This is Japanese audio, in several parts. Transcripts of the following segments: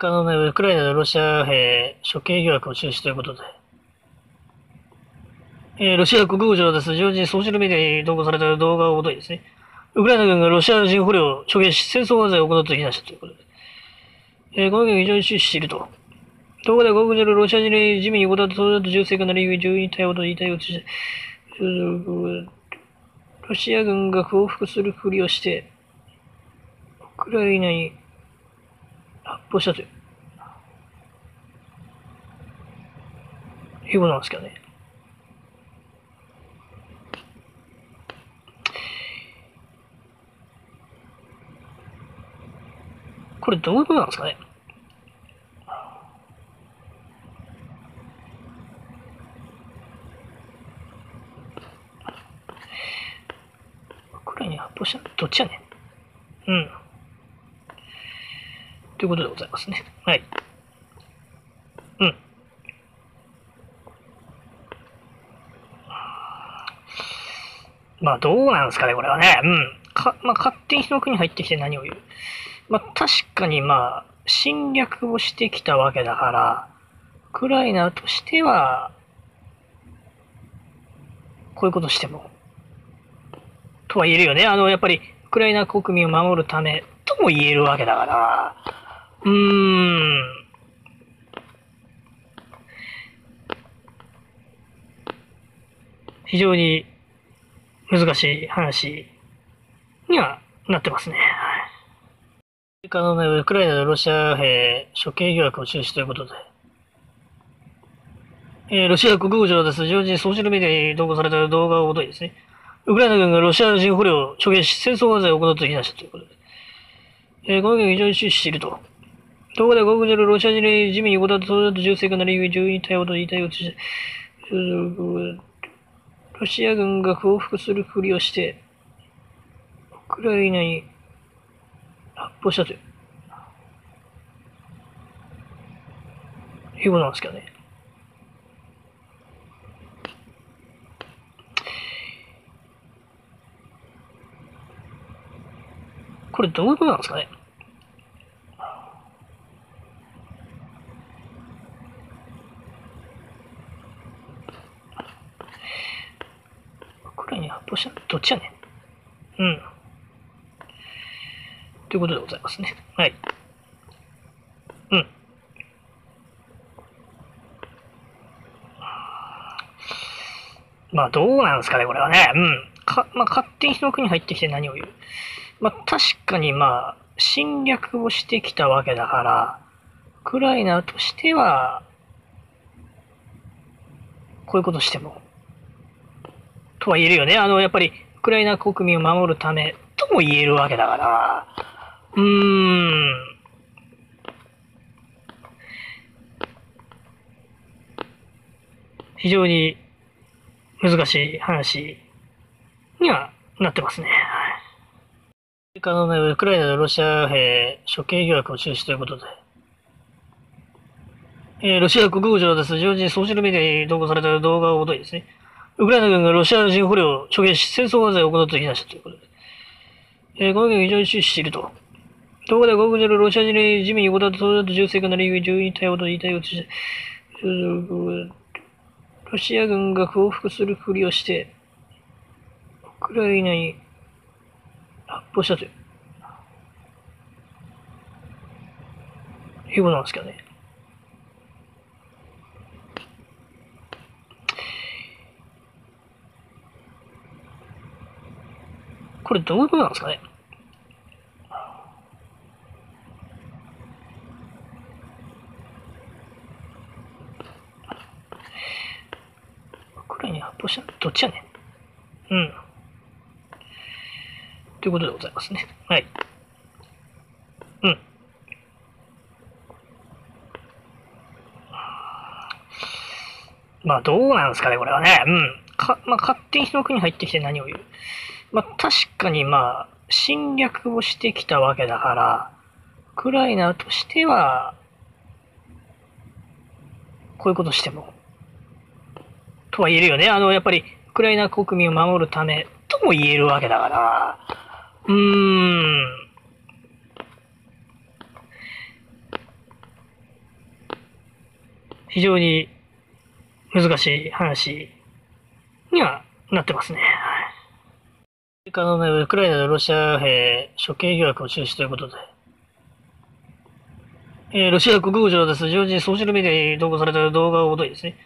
カのね、ウクライナのロシア兵処刑疑惑を中止ということで、えー、ロシア国防省です。常時ソーシャルメディアに投稿された動画をもとにですね、ウクライナ軍がロシア人捕虜を処刑し、戦争犯罪を行ったと非難したということで、えー、この件を非常に注視していると。動画では国軍にロシア人に地味に行った登場と銃声が鳴り、銃に対応と言いたいを通じて、ロシア軍が降伏するふりをして、ウクライナにどうしたって。いうことなんですけどね。これどういうことなんですかねウクライナ発砲したどっちやねん。うん。ということでございますね。はい。うん。まあ、どうなんですかね、これはね。うん。か、まあ、勝手に人の国入ってきて何を言う。まあ、確かにまあ、侵略をしてきたわけだから、ウクライナとしては、こういうことしても、とは言えるよね。あの、やっぱり、ウクライナ国民を守るためとも言えるわけだから、うん。非常に難しい話にはなってますね。はい。アメリカのね、ウクライナのロシア兵処刑疑惑を中止ということで、えー、ロシア国防省です。常時ソーシャルメディアに投稿された動画をもとにですね、ウクライナ軍がロシア人捕虜を処刑し、戦争犯罪を行ったと非難したということで、えー、この件非常に注視していると。どこで国軍のロシア人に地味に行ったと銃声が鳴り、銃に対応と言いたいをして、ロシア軍が降伏するふりをして、ウクライナに発砲したという、いうことなんですけどね。これどういうことなんですかねどっちやねん。うん。ということでございますね。はい。うん。まあ、どうなんですかね、これはね。うん。か、まあ、勝手に人の国に入ってきて何を言う。まあ、確かにまあ、侵略をしてきたわけだから、ウクライナとしては、こういうことしても、とは言えるよね。あの、やっぱり、ウクライナ国民を守るためとも言えるわけだから、うーん。非常に難しい話にはなってますね。アメリカのね、ウクライナのロシア兵処刑疑惑を中止ということで、えー、ロシア国防省です。常時ソーシャルメディアに投稿された動画をもとにですね、ウクライナ軍がロシア人捕虜を処刑し、戦争犯罪を行ったと非難したということで、えー、この件を非常に注視していると。どこで国軍にロシア人に地味に行ったと銃声が鳴り、銃に対応と言いたいをして、ロシア軍が降伏するふりをして、ウクライナに発砲したという、いうことなんですけどね。これどういうことなんですかね？どっちやねん？うん。ということでございますね。はい。うん。まあ、どうなんですかね、これはね。うん。か、まあ、勝手に人の国入ってきて何を言う？まあ、確かにまあ、侵略をしてきたわけだから、ウクライナとしては、こういうことしても、とは言えるよね。あの、やっぱり、ウクライナ国民を守るためとも言えるわけだから、うーん。非常に難しい話にはなってますね。はい。アメリカのね、ウクライナのロシア兵処刑疑惑を中止ということで、えー、ロシア国防省です。常時ソーシャルメディアに投稿された動画をもとにですね、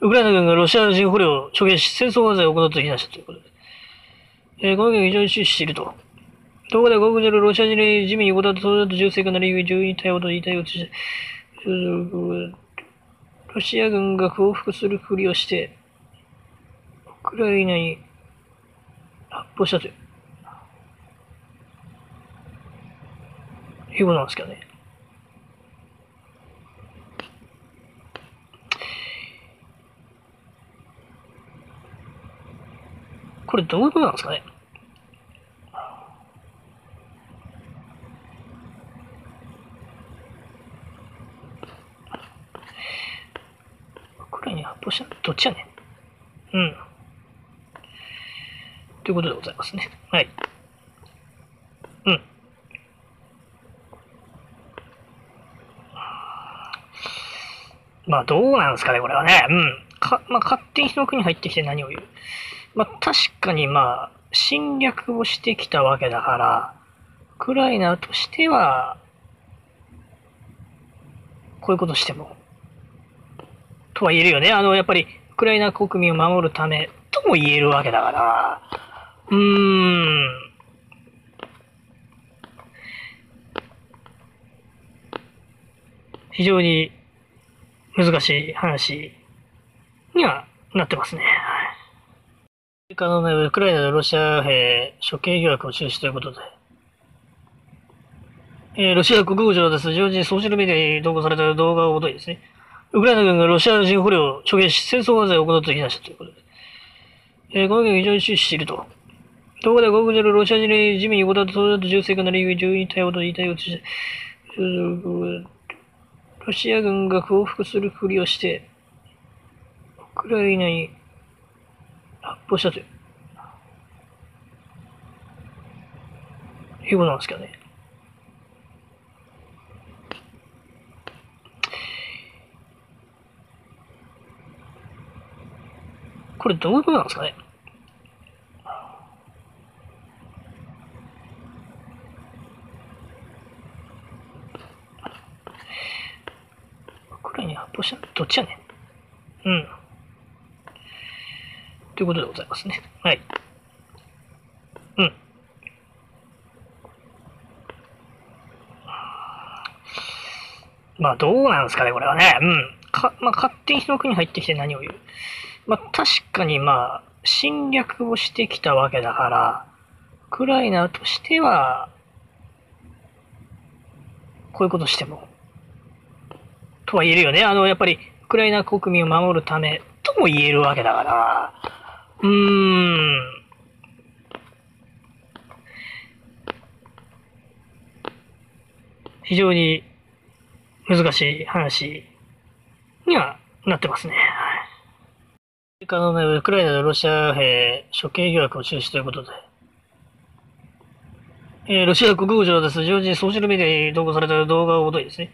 ウクライナ軍がロシア人捕虜を処刑し戦争犯罪を行ったと非難したということで、えー、この件を非常に注視していると。動画では国上のロシア人に自民横断と当と銃声が鳴り、ゆえ住員対応と言いたいをして、ロシア軍が降伏するふりをして、ウクライナに発砲したという、いうことなんですけどね。これどういうことなんですかねくらいに発砲したどっちやね。ん。ということでございますね。はい。うん。まあ、どうなんですかね、これはね。うん。か、まあ、勝手に人の国に入ってきて何を言う。まあ、確かにまあ、侵略をしてきたわけだから、ウクライナとしては、こういうことしても、とは言えるよね。あの、やっぱり、ウクライナ国民を守るためとも言えるわけだから、うん。非常に難しい話にはなってますね。メリカのね、ウクライナのロシア兵処刑疑惑を中止ということで、えー、ロシア国防省です。常時ソーシャルメディアに投稿された動画をもとにですね、ウクライナ軍がロシア人捕虜を処刑し戦争犯罪を行ったと非難したということで、えー、この件非常に注視していると。動画では国上のロシア人に自民横断と当然と銃声が鳴り、住員対応と言いたいをして、ロシア軍が降伏するふりをして、ウクライナに発砲したという、いうことなんですけどね。これどういうことなんですかね？ウクライナに発砲した？どっちやねん？うん。ということでございますね。はい。うん。まあ、どうなんですかね、これはね。うん。か、まあ、勝手に人の国入ってきて何を言う？まあ、確かにまあ、侵略をしてきたわけだから、ウクライナとしては、こういうことしても、とは言えるよね。あの、やっぱり、ウクライナ国民を守るためとも言えるわけだから、うーん。非常に難しい話にはなってますね。アメリカのね、ウクライナのロシア兵処刑疑惑を中止ということで、えー、ロシア国防省です。常時ソーシャルメディアに投稿された動画をもとにですね、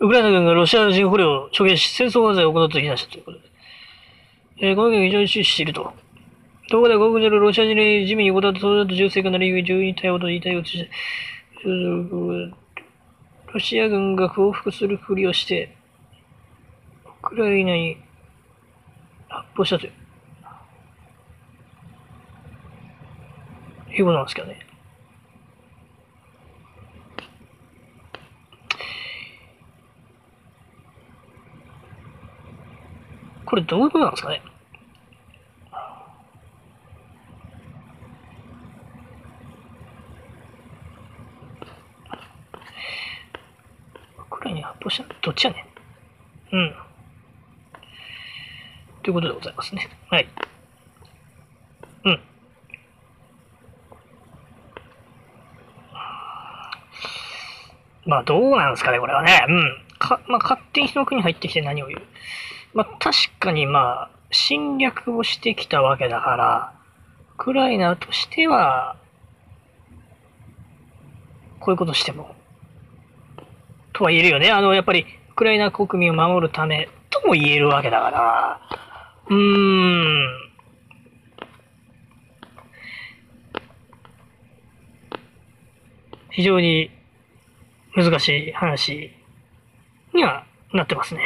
ウクライナ軍がロシア人捕虜を処刑し戦争犯罪を行ったと非難したということで、えー、この件非常に注視していると。動画では国上のロシア人に自民横断と当然と銃声が鳴り、住員対応と言いたいをして、ロシア軍が降伏するふりをして、ウクライナに発砲したという、いうことなんですけどね。これどういうことなんですかね？ウクライナ発砲したどっちやねん？うん。ということでございますね。はい。うん。まあ、どうなんですかね、これはね。うん。か、まあ、勝手に人の国入ってきて何を言う？まあ、確かにまあ、侵略をしてきたわけだから、ウクライナとしては、こういうことしても、とは言えるよね。あの、やっぱり、ウクライナ国民を守るためとも言えるわけだから、うーん。非常に難しい話にはなってますね。